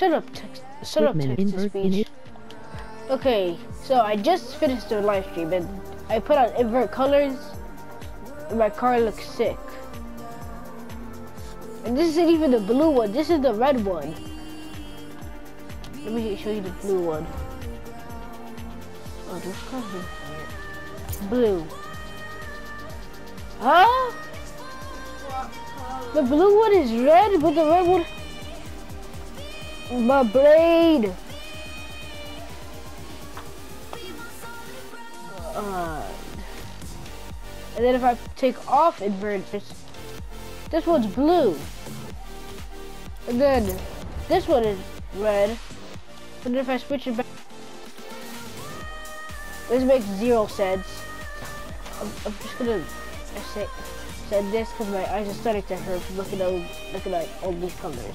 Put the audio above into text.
Shut up, text. Shut up, text to speech. Okay, so I just finished the live stream and I put on invert colors and my car looks sick. And this isn't even the blue one, this is the red one. Let me show you the blue one. Oh, those cars are blue. Huh? The blue one is red, but the red one... My blade! Uh, and then if I take off inverters, this one's blue. And then this one is red. And then if I switch it back, this makes zero sense. I'm, I'm just gonna say, said this because my eyes are starting to hurt looking at looking at all these colors.